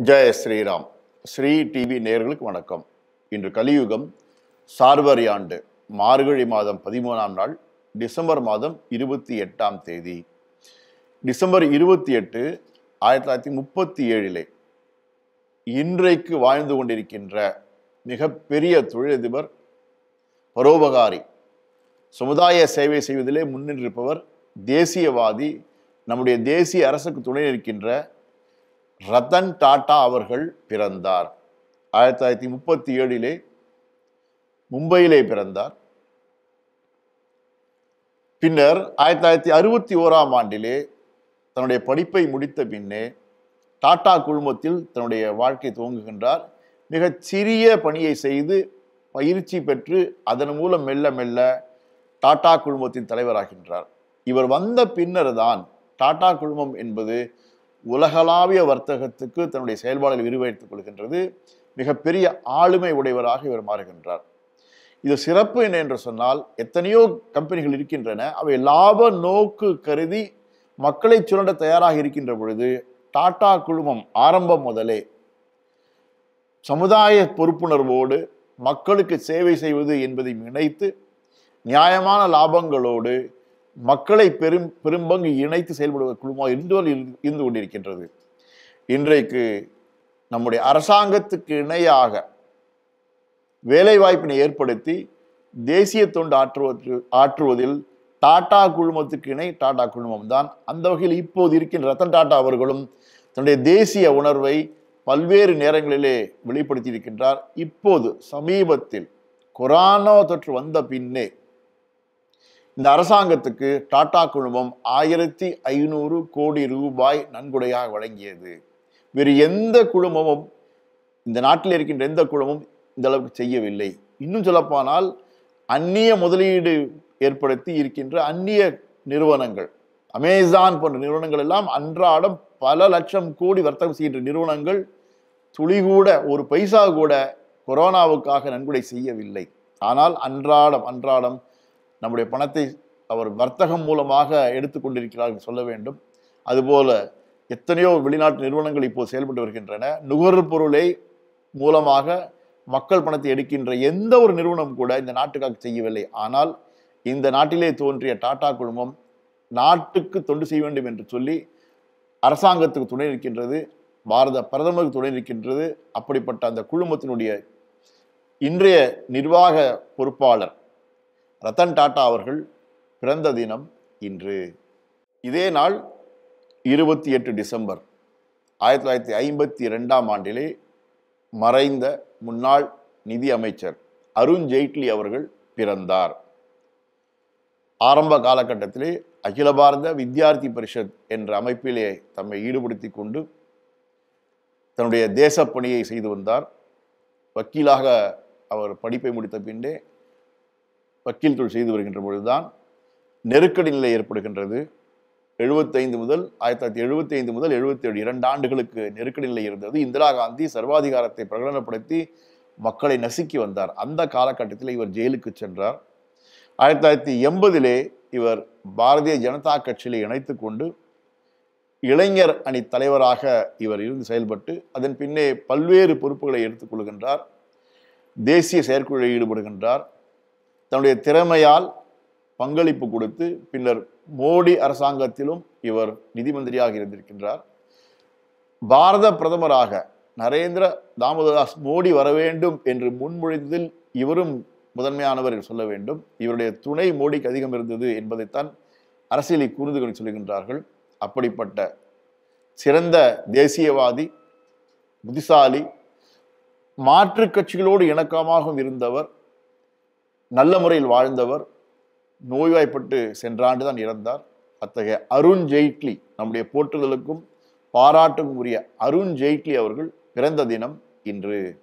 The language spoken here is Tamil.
ஜெய ஸ்ரீராம். ஸ்ரீ டிவி நேயர்களுக்கு வணக்கம். இன்று கலியுகம் சார்வரி ஆண்டு மார்கழி மாதம் பதிமூணாம் நாள் டிசம்பர் மாதம் இருபத்தி எட்டாம் தேதி. டிசம்பர் இருபத்தி எட்டு ஆயிரத்தி தொள்ளாயிரத்தி முப்பத்தி ஏழிலே இன்றைக்கு வாழ்ந்து கொண்டிருக்கின்ற மிகப்பெரிய தொழிலதிபர் பரோபகாரி சமுதாய சேவை செய்வதிலே முன்னின்றிருப்பவர் தேசியவாதி நம்முடைய தேசிய அரசுக்கு துணை நிற்கின்ற ரத்தன் டாடா அவர்கள் பிறந்தார். ஆயிரத்தி தொள்ளாயிரத்தி முப்பத்தி ஏழிலே மும்பையிலே பிறந்தார். பின்னர் ஆயிரத்தி தொள்ளாயிரத்தி அறுபத்தி ஓராம் ஆண்டிலே தன்னுடைய படிப்பை முடித்த பின்னே டாடா குழுமத்தில் தன்னுடைய வாழ்க்கை துவங்குகின்றார். மிகச் சிறிய பணியை செய்து பயிற்சி பெற்று அதன் மூலம் மெல்ல மெல்ல டாடா குழுமத்தின் தலைவராகின்றார். இவர் வந்த பின்னர் தான் டாடா குழுமம் என்பது உலகளாவிய வர்த்தகத்துக்கு தன்னுடைய செயல்பாடுகளை விரிவடைத்துக் கொள்கின்றது. மிகப்பெரிய ஆளுமை உடையவராக இவர் மாறுகின்றார். இது சிறப்பு என்ன என்று சொன்னால் எத்தனையோ கம்பெனிகள் இருக்கின்றன. அவை லாப நோக்கு கருதி மக்களை சுரண்ட தயாராக இருக்கின்ற பொழுது டாடா குழுமம் ஆரம்பம் முதலே சமுதாய பொறுப்புணர்வோடு மக்களுக்கு சேவை செய்வது என்பதை நினைத்து நியாயமான லாபங்களோடு மக்களை பெரும் பெரும்பங்கு இணைத்து செயல்படுவ குழுமம் இருந்து இருந்து கொண்டிருக்கின்றது. இன்றைக்கு நம்முடைய அரசாங்கத்துக்கு இணையாக வேலைவாய்ப்பினை ஏற்படுத்தி தேசிய தொண்டு ஆற்றுவது ஆற்றுவதில் டாடா குழுமத்துக்கு இணை டாடா குழுமம் தான் அந்த வகையில் இப்போது இருக்கின்ற ரத்தன் டாடா அவர்களும் தன்னுடைய தேசிய உணர்வை பல்வேறு நேரங்களிலே வெளிப்படுத்தியிருக்கின்றார். இப்போது சமீபத்தில் கொரோனா தொற்று வந்த பின்னே இந்த அரசாங்கத்துக்கு டாடா குழுமம் ஆயிரத்தி ஐநூறு கோடி ரூபாய் நன்கொடையாக வழங்கியது. வேறு எந்த குழுமமும் இந்த நாட்டில் இருக்கின்ற எந்த குழுமமும் இந்த அளவுக்கு செய்யவில்லை. இன்னும் சொல்லப்போனால் அந்நிய முதலீடு ஏற்படுத்தி இருக்கின்ற அந்நிய நிறுவனங்கள் அமேசான் போன்ற நிறுவனங்கள் எல்லாம் அன்றாடம் பல லட்சம் கோடி வர்த்தகம் செய்கின்ற நிறுவனங்கள் துளி கூட ஒரு பைசா கூட கொரோனாவுக்காக நன்கொடை செய்யவில்லை. ஆனால் அன்றாடம் அன்றாடம் நம்முடைய பணத்தை அவர் வர்த்தகம் மூலமாக எடுத்துக்கொண்டிருக்கிறார் என்று சொல்ல வேண்டும். அதுபோல எத்தனையோ வெளிநாட்டு நிறுவனங்கள் இப்போது செயல்பட்டு வருகின்றன. நுகர்பொருளை மூலமாக மக்கள் பணத்தை எடுக்கின்ற எந்த ஒரு நிறுவனம் கூட இந்த நாட்டுக்காக செய்யவில்லை. ஆனால் இந்த நாட்டிலே தோன்றிய டாடா குழுமம் நாட்டுக்கு தொண்டு செய்ய வேண்டும் என்று சொல்லி அரசாங்கத்துக்கு துணை நிற்கின்றது. பாரத பிரதமருக்கு துணை நிற்கின்றது. அப்படிப்பட்ட அந்த குழுமத்தினுடைய இன்றைய நிர்வாக பொறுப்பாளர் ரத்தன் டாட்டா அவர்கள் பிறந்த தினம் இன்று. இதே நாள் இருபத்தி எட்டு டிசம்பர் ஆயிரத்தி தொள்ளாயிரத்தி ஐம்பத்தி ரெண்டாம் ஆண்டிலே மறைந்த முன்னாள் நிதி அமைச்சர் அருண் ஜெய்ட்லி அவர்கள் பிறந்தார். ஆரம்ப காலகட்டத்திலே அகில பாரத வித்யார்த்தி பரிஷத் என்ற அமைப்பிலே தம்மை ஈடுபடுத்தி கொண்டு தன்னுடைய தேசப்பணியை செய்து வந்தார். வக்கீலாக அவர் படிப்பை முடித்த பின்னே வக்கீல் தொழில் செய்து வருகின்ற பொழுதுதான் நெருக்கடி நிலை ஏற்படுகின்றது. எழுபத்தைந்து முதல் ஆயிரத்தி தொள்ளாயிரத்தி எழுபத்தி ஐந்து முதல் எழுபத்தி ஏழு இரண்டு ஆண்டுகளுக்கு நெருக்கடி நிலை இருந்தது. இந்திரா காந்தி சர்வாதிகாரத்தை பிரகடனப்படுத்தி மக்களை நசுக்கி வந்தார். அந்த காலகட்டத்தில் இவர் ஜெயிலுக்கு சென்றார். ஆயிரத்தி தொள்ளாயிரத்தி எண்பதிலே இவர் பாரதிய ஜனதா கட்சியிலே இணைத்து கொண்டு இளைஞர் அணி தலைவராக இவர் இருந்து செயல்பட்டு அதன் பின்னே பல்வேறு பொறுப்புகளை எடுத்துக்கொள்கின்றார் தேசிய செயற்குழுவில் ஈடுபடுகின்றார். தன்னுடைய திறமையால் பங்களிப்பு கொடுத்து பின்னர் மோடி அரசாங்கத்திலும் இவர் நிதி மந்திரியாக இருந்திருக்கின்றார். பாரத பிரதமராக நரேந்திர தாமோதராஸ் மோடி வர வேண்டும் என்று முன்மொழிந்ததில் இவரும் முதன்மையானவர் என்று சொல்ல வேண்டும். இவருடைய துணை மோடிக்கு அதிகம் இருந்தது என்பதைத்தான் அரசியலை கூர்ந்து கொண்டு சொல்கின்றார்கள். அப்படிப்பட்ட சிறந்த தேசியவாதி புத்திசாலி மாற்றுக் கட்சிகளோடு இணக்கமாகவும் இருந்தவர் நல்ல முறையில் வாழ்ந்தவர் நோய்வாய்ப்பட்டு சென்ற ஆண்டு தான் இறந்தார். அத்தகைய அருண் ஜெய்ட்லி நம்முடைய போற்றுதலுக்கும் பாராட்டுக்கும் உரிய அருண் ஜெய்ட்லி அவர்கள் பிறந்த தினம் இன்று.